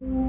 you